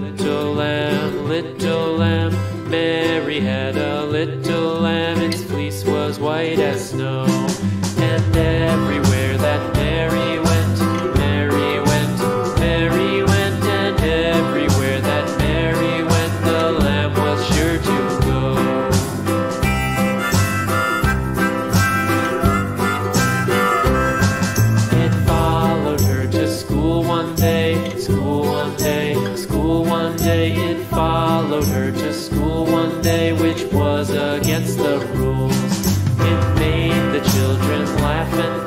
little lamb, little lamb. Mary had a little lamb, its fleece was white as snow. And everywhere that Mary went, Mary went, Mary went, and everywhere that Mary went, the lamb was sure to go. It followed her to school one day, school one day. to school one day, which was against the rules. It made the children laugh and